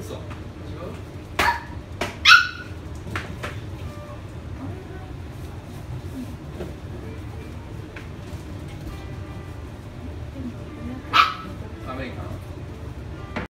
嘘違う